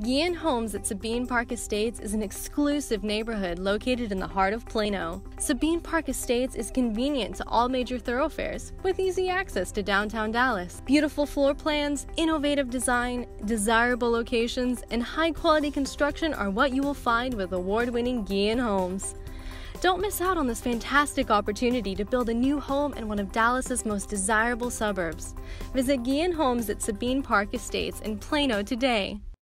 Gehan Homes at Sabine Park Estates is an exclusive neighborhood located in the heart of Plano. Sabine Park Estates is convenient to all major thoroughfares with easy access to downtown Dallas. Beautiful floor plans, innovative design, desirable locations, and high quality construction are what you will find with award winning Gehan Homes. Don't miss out on this fantastic opportunity to build a new home in one of Dallas's most desirable suburbs. Visit Gehan Homes at Sabine Park Estates in Plano today.